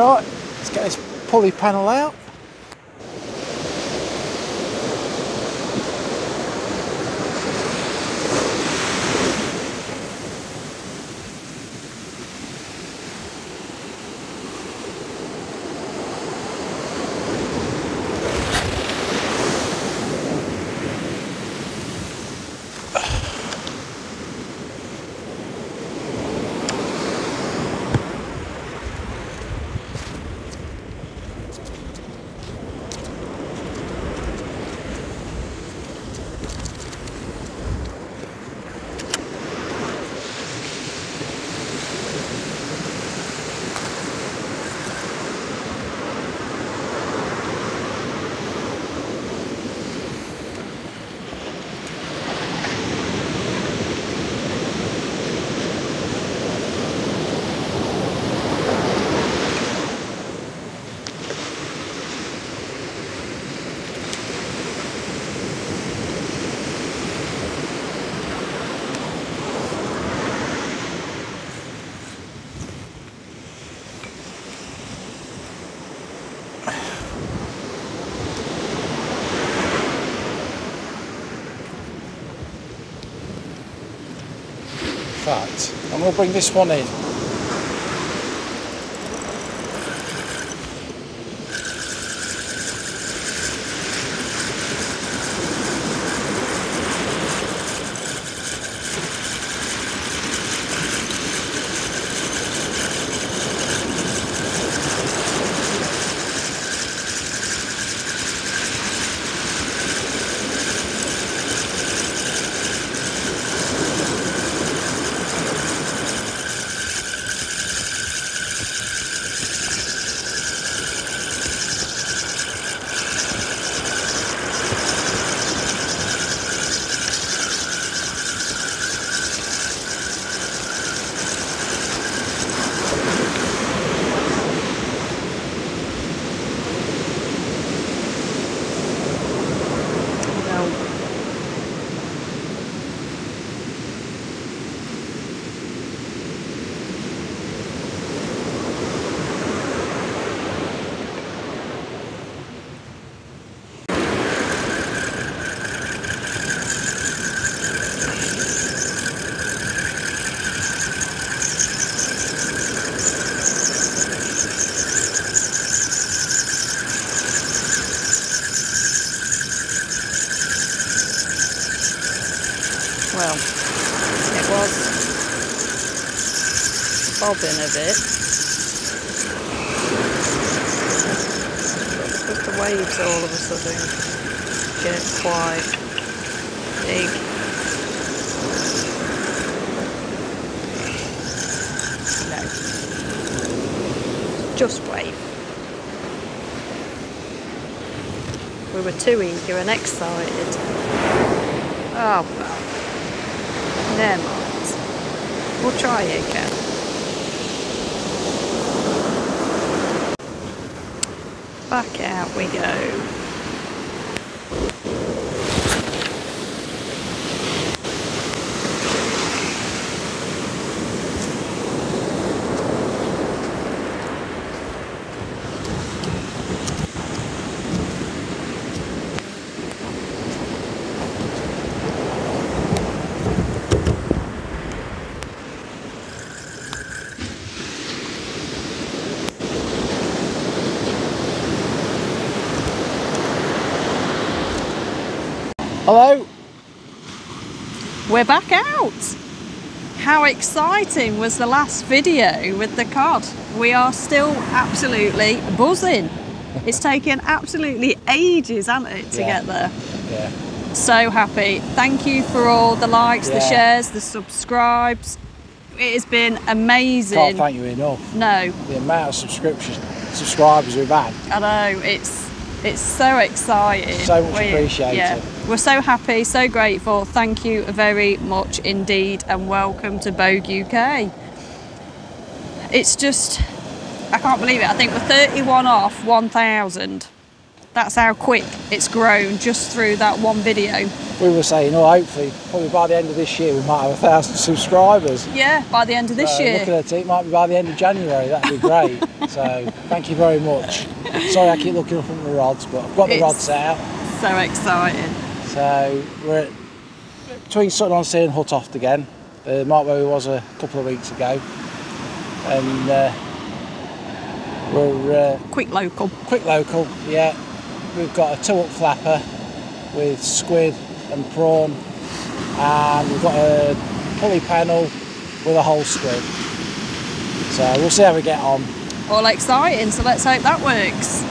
Right, let's get this pulley pennel out. Fact, I'm going to bring this one in. Well, it was bobbing a bit. Because the waves all of a sudden get quite big. No. Just wave. We were too eager and excited. Oh well. Never mind. We'll try again. Back out we go. Hello? We're back out. How exciting was the last video with the cod? We are still absolutely buzzing. It's taken absolutely ages, hasn't it, to Yeah. get there? Yeah. So happy. Thank you for all the likes, the shares, the subscribes. It has been amazing. Can't thank you enough. no, The amount of subscriptions, subscribers we've had. I know it's it's so exciting. So much appreciated. Yeah, we're so happy, so grateful. Thank you very much indeed, and welcome to Boag UK. It's just, I can't believe it. I think we're 31 off 1,000. That's how quick it's grown just through that one video. We were saying, oh, hopefully, probably by the end of this year, we might have a thousand subscribers. Yeah, by the end of this So year. Looking at it, it might be by the end of January. That'd be great. so thank you very much. Sorry, I keep looking up at the rods, but I've got the It's- rods out. So exciting. So we're at, between Sutton on Sea and Huttoft again. Uh, mark where we was a couple of weeks ago, and uh, we're uh, Quick local. quick local. Yeah, we've got a two-up flapper with squid and prawn, and we've got a pulley pennel with a whole squid. So we'll see how we get on. All exciting, so let's hope that works.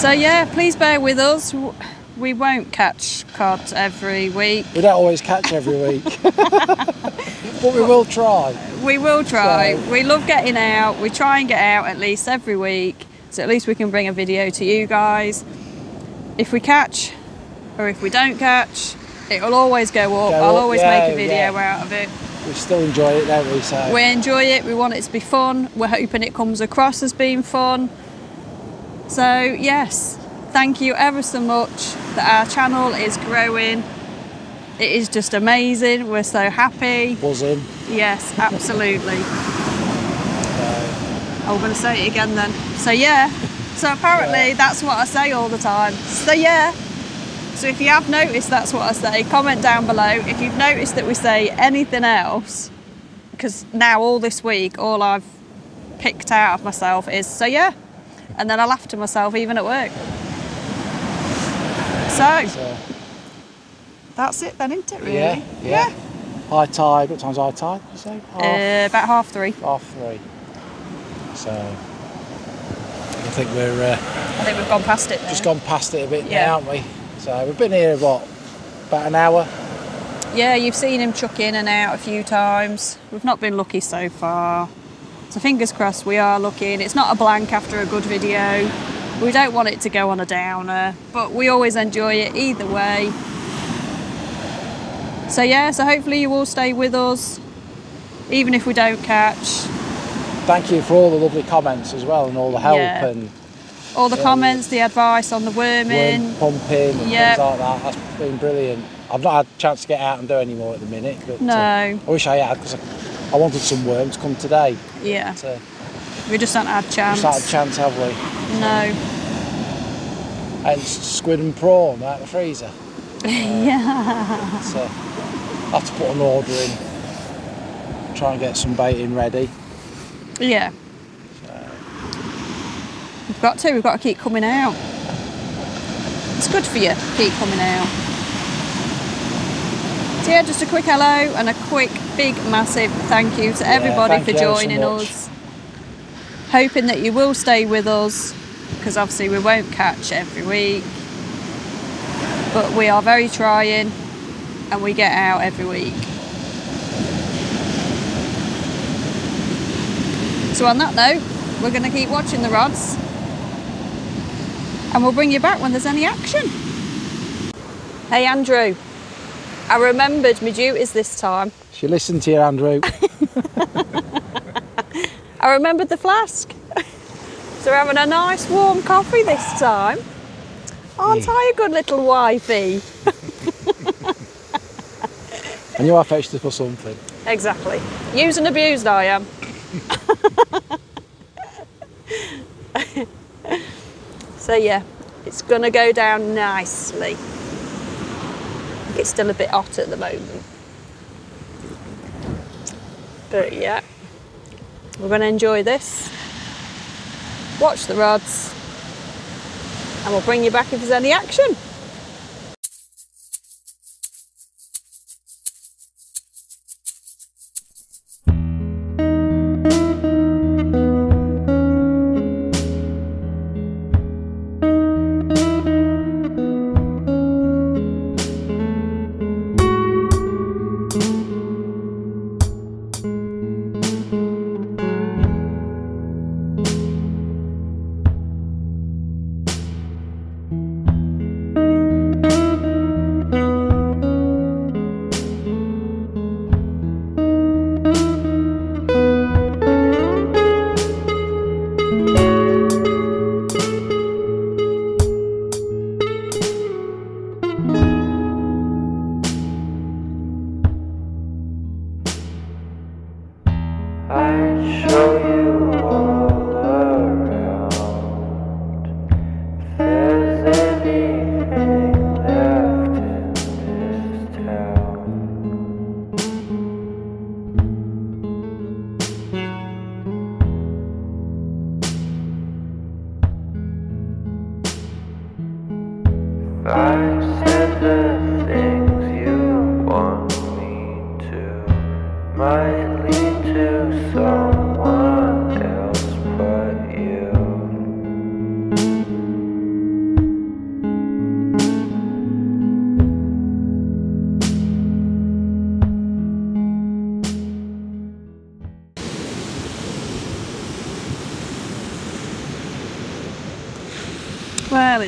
So yeah, please bear with us. We won't catch cod every week. We don't always catch every week, but we will try. We will try. So- We love getting out. We try and get out at least every week. So at least we can bring a video to you guys. If we catch or if we don't catch, it'll always go up. Go I'll up, always yeah, make a video yeah. out of it. We still enjoy it, don't we? So We enjoy it. We want it to be fun. We're hoping it comes across as being fun. So, yes, thank you ever so much that our channel is growing. It is just amazing. We're so happy. buzzing. Yes, absolutely. I'm going to say it again then. So, yeah. So, apparently, Yeah. that's what I say all the time. So, yeah. So, if you have noticed that's what I say, comment down below. If you've noticed that we say anything else, because now all this week, all I've picked out of myself is, so yeah. And then I laugh to myself even at work. So, that's it then, isn't it, really? yeah, yeah. High tide. What time's high tide? You say half, Uh, about half three. half three. So I think we're uh, I think we've gone past it now. just gone past it a bit Yeah. now, haven't we? So we've been here what about an hour. Yeah, you've seen him chuck in and out a few times. We've not been lucky so far. So fingers crossed we are looking. It's not a blank after a good video. We don't want it to go on a downer, but we always enjoy it either way. So yeah, so hopefully you will stay with us, even if we don't catch. Thank you for all the lovely comments as well and all the help Yeah. and All the Yeah. comments, the advice on the worming. worm pumping and Yeah. things like that. That's been brilliant. I've not had a chance to get out and do any more at the minute, but uh, I wish I had because I, I wanted some worms come today. Yeah, But, uh, we just haven't had chance. just had a chance, have we? No. And squid and prawn out of the freezer. yeah. So I have to put an order in. Try and get some bait in ready. Yeah. We've got to, we've got to keep coming out. It's good for you, keep coming out. So yeah, just a quick hello and a quick, big, massive thank you to everybody thank for ever so joining us. Hoping that you will stay with us, because obviously we won't catch every week. But we are very trying and we get out every week. So on that note, we're going to keep watching the rods and we'll bring you back when there's any action. Hey Andrew, I remembered my duties this time. She listened to you, Andrew. I remembered the flask. so we're having a nice warm coffee this time. Aren't Yeah. I a good little wifey? and you are fetched for something. Exactly. Used and abused I am. so yeah, it's gonna go down nicely. It's still a bit hot at the moment. But yeah, we're gonna enjoy this. Watch the rods. And we'll bring you back if there's any action.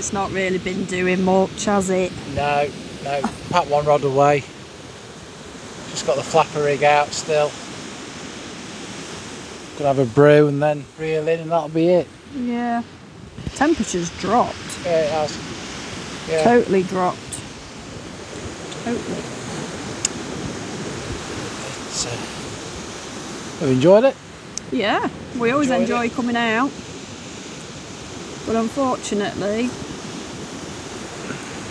It's not really been doing much, has it? No, no. Pat one rod away. Just got the flapper rig out still. Gonna have a brew and then reel in and that'll be it. Yeah. Temperature's dropped. Yeah, it has. Yeah. Totally dropped. Totally. It's, uh, have you enjoyed it? Yeah, we always Enjoyed enjoy it? coming out. But unfortunately,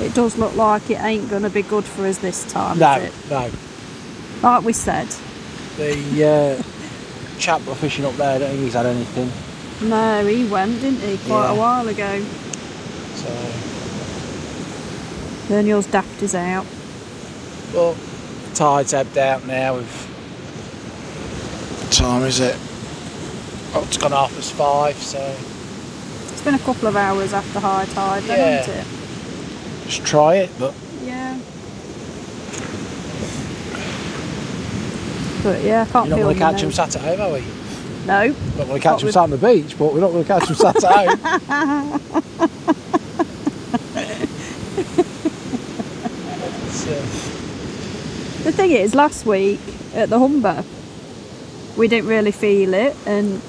it does look like it ain't going to be good for us this time, No, no. Like we said. The uh, chap we're fishing up there, I don't think he's had anything. No, he went, didn't he, quite a while ago. So, Then yours daft is out. but tide's ebbed out now. We've what time is it? Oh, it's gone half past five, so It's been a couple of hours after high tide, Yeah. hasn't it? Just try it. But Yeah. But yeah, I can't you're not going to catch nose. sat at home, are we? No. Not going to catch with- sat on the beach, but we're not going to catch him sat at home. The thing is, last week at the Humber, we didn't really feel it, and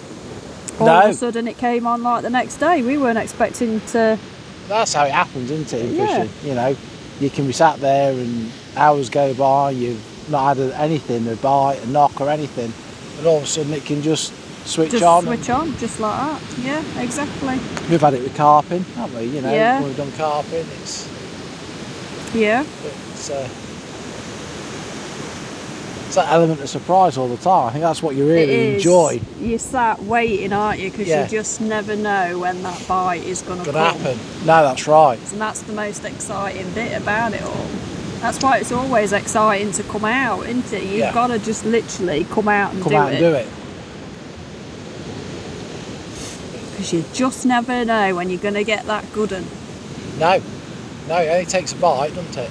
all of a sudden it came on like the next day. We weren't expecting to. That's how it happens, isn't it? In Yeah. fishing, you know, you can be sat there and hours go by, you've not had anything, a bite, a knock, or anything, and all of a sudden it can just switch Just on. switch on, just like that. Yeah, exactly. We've had it with carping, haven't we? You know, Yeah. when we've done carping, it's Yeah, it's, uh, it's that element of surprise all the time. I think that's what you really enjoy. You're sat waiting, aren't you? Because Yeah. you just never know when that bite is going to happen. No, that's right. And that's the most exciting bit about it all. That's why it's always exciting to come out, isn't it? You've Yeah. got to just literally come out and Come do out it. and do it. Because you just never know when you're going to get that good one. No, no, it only takes a bite, doesn't it?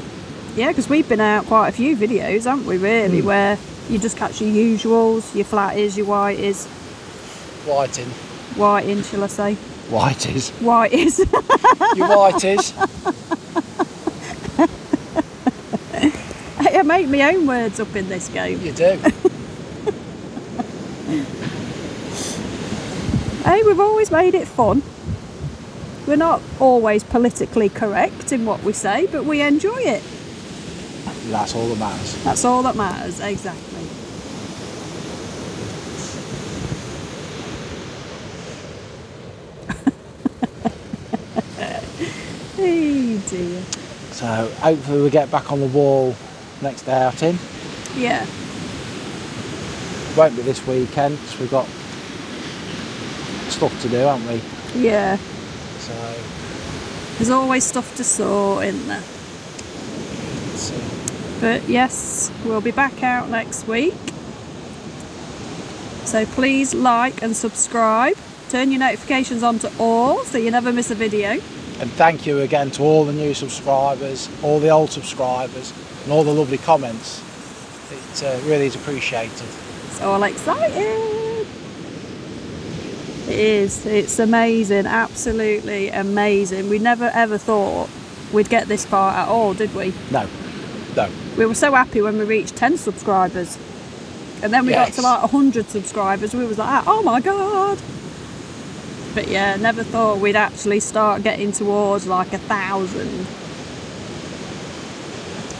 Yeah, because we've been out quite a few videos, haven't we, really, Hmm. where you just catch your usuals, your flat is, your whiteys, Whiting. whiting, shall I say? Whiteys. Whiteys. You whiteys. I make my own words up in this game. you do. Hey, we've always made it fun. We're not always politically correct in what we say, but we enjoy it. That's all that matters. That's all that matters, exactly. oh dear. So hopefully we'll get back on the wall next day outing. Yeah, Won't be this weekend 'cause we've got stuff to do, haven't we? yeah. So There's always stuff to sort in there. But yes, we'll be back out next week. So please like and subscribe. Turn your notifications on to all so you never miss a video. and thank you again to all the new subscribers, all the old subscribers, and all the lovely comments. It uh, really is appreciated. It's all exciting. It is. It's amazing. Absolutely amazing. We never ever thought we'd get this far at all, did we? No, no, We were so happy when we reached 10 subscribers. And then we got to Yes. like 100 subscribers. We was like, oh my god. But yeah, never thought we'd actually start getting towards like a thousand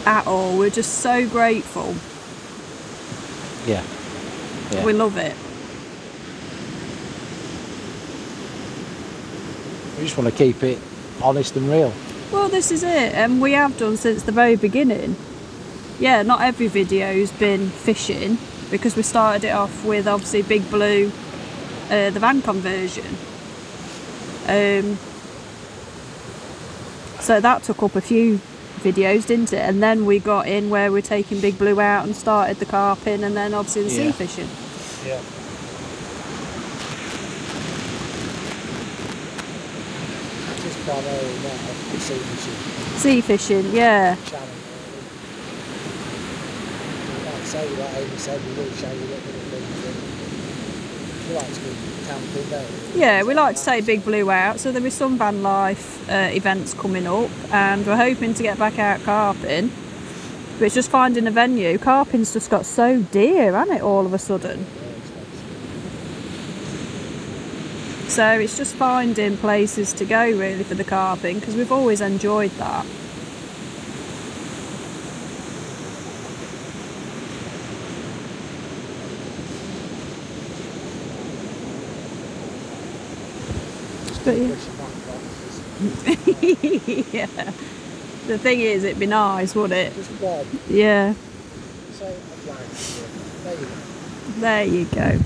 at all. We're just so grateful. yeah, yeah. We love it. we just want to keep it honest and real. Well, this is it, and we have done since the very beginning. Yeah, not every video's been fishing because we started it off with obviously Big Blue, uh, the van conversion. Um, So that took up a few videos, didn't it? And then we got in where we're taking Big Blue out and started the carping and then obviously the sea fishing. Yeah. Now, sea fishing, Sea fishing, yeah. channel. Like I say, like Amy said, we will show you a little bit of things. We like to go camping, don't we? Yeah, we like to take Big Blue out, so there'll be some van life uh, events coming up, and we're hoping to get back out carping. But it's just finding a venue. Carping's just got so dear, hasn't it, all of a sudden? Yeah, So it's just finding places to go really for the carping because we've always enjoyed that. But yeah. Yeah. The thing is, it'd be nice, wouldn't it? Yeah. So I'd like to. There you go.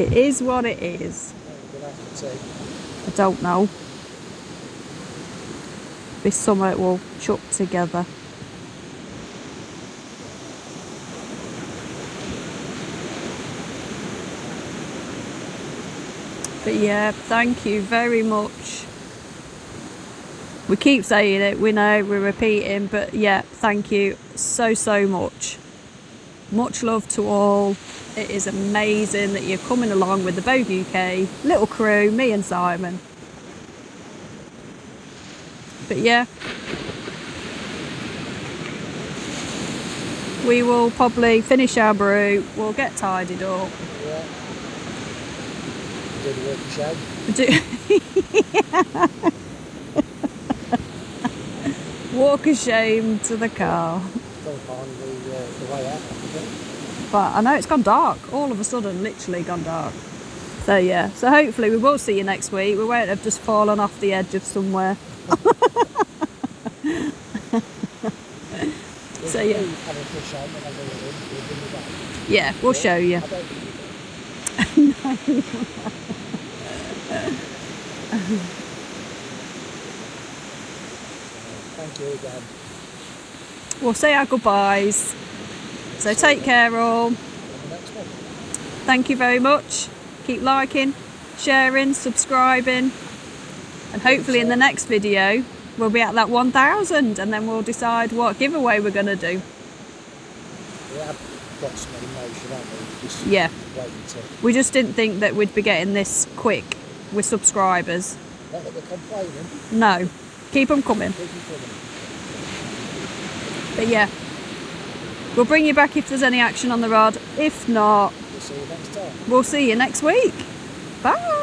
It is what it is. I don't know. This summer it will chuck together. But yeah, thank you very much. We keep saying it, we know, we're repeating, but yeah, thank you so, so much. Much love to all. It is amazing that you're coming along with the Boag UK little crew, me and Simon. But yeah, we will probably finish our brew, we'll get tidied up. Yeah. Do the work of show. Do- Walk of shame to the car. Go find the, uh, the way out. But I know it's gone dark. All of a sudden, literally gone dark. So yeah. So hopefully we will see you next week. We won't have just fallen off the edge of somewhere. So, yeah. Have a fish on and I'll go in. We'll bring you back. Yeah, we'll show you. I don't think you Thank you again. We'll say our goodbyes. So take care all. On the next one. Thank you very much. Keep liking, sharing, subscribing. And hopefully in the next video we'll be at that 1000 and then we'll decide what giveaway we're going to do. We have got some emotion, haven't we? Just Yeah. We just didn't think that we'd be getting this quick with subscribers. Not that they're complaining. No. Keep them coming. Keep them coming. But yeah. We'll bring you back if there's any action on the rod. If not, We'll see you next time. we'll see you next week. Bye.